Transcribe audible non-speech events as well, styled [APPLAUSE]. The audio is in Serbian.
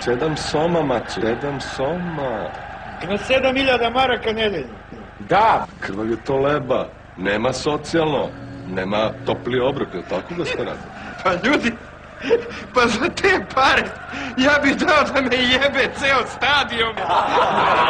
Sedam soma, mače. Sedam soma. Ima sedam iljada maraka nedeljno. Da, krvav je to leba. Nema socijalno. Nema topli obrok, je li tako da gospodine? [LAUGHS] pa ljudi, pa za te pare ja bih dao da me jebe ceo stadion. [LAUGHS]